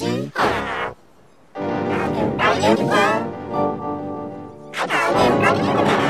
Bowden Hall. Bowden Bowden Hall. Bowden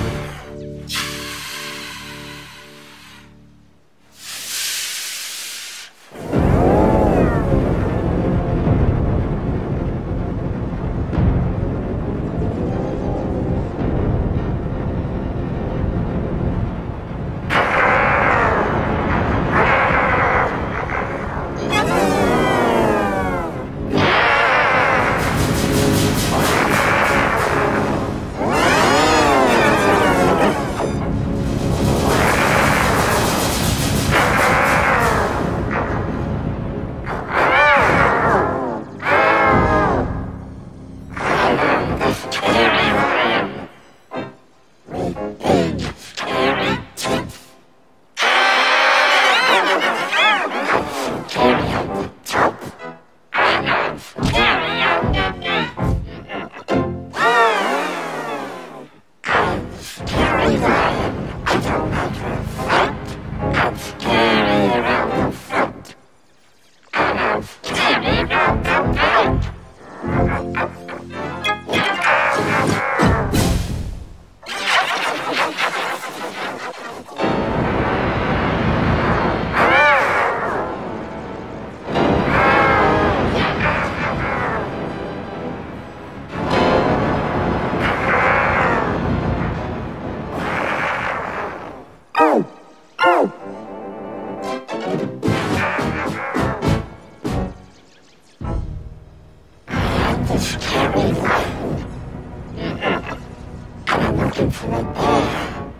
looking for a bear.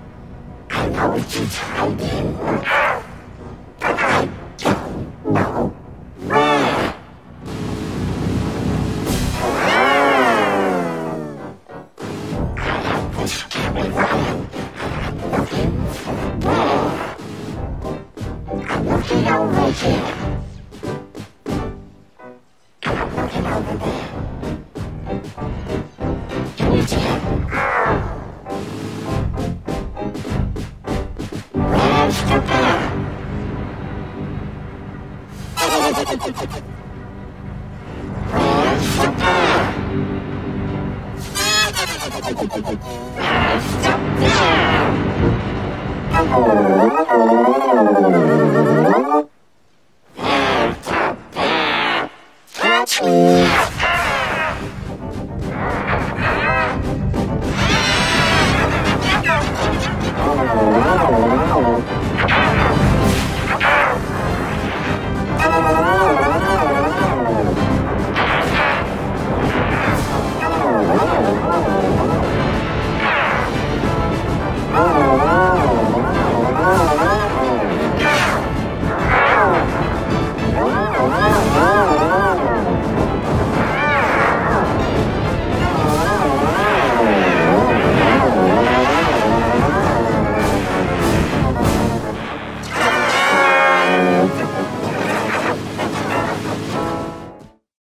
I know it is hiding or I know where. I have the scary. I'm looking for. I'm. Oh.